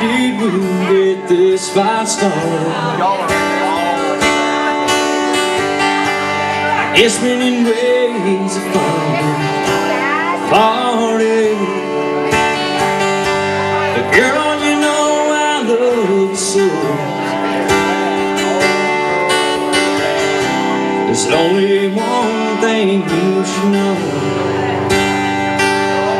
get this fight started. It's many ways of fun party. But girl, you know I love you so. There's only one thing you should know.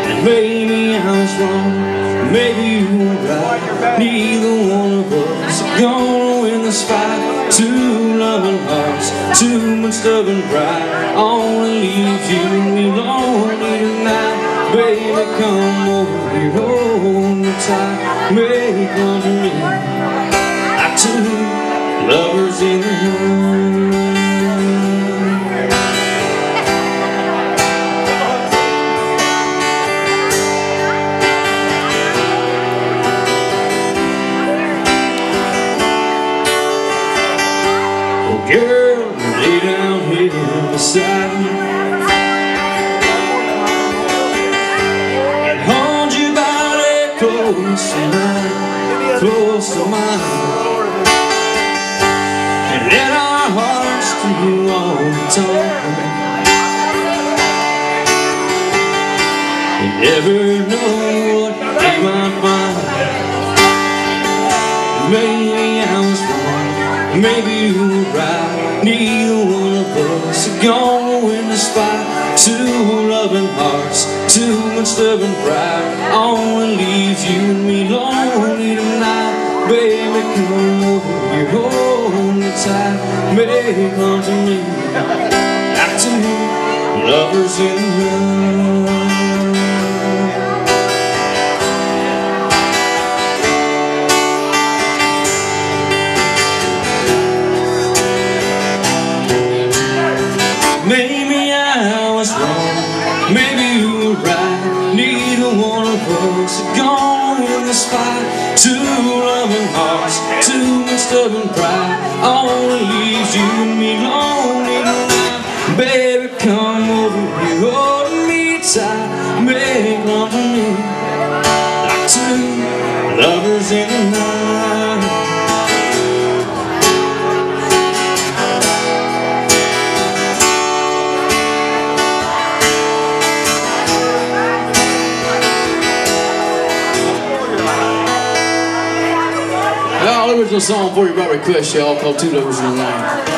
And maybe I was wrong, maybe you were right. Neither one of us are gonna win this fight. Two loving hearts, too much stubborn pride. Only leaves you and me lonely tonight. Baby, come over here, hold me tight, make love to me. Like two lovers in Girl, lay down here beside me And hold close mine Close mine And let our hearts You never know what they might find. Wrong, maybe you were right Neither one of us are gonna win Two loving hearts, much stubborn pride. Only leaves you and me lonely tonight. Baby, come over here, hold me tight. Make love to me, like two lovers in love this fight Two loving hearts, much stubborn pride. Only leaves you and me lonely Baby, come over here, hold me tight. Make love to me. Like two lovers in the night Well, original song for you by request, y'all, called Two Lovers in the Night.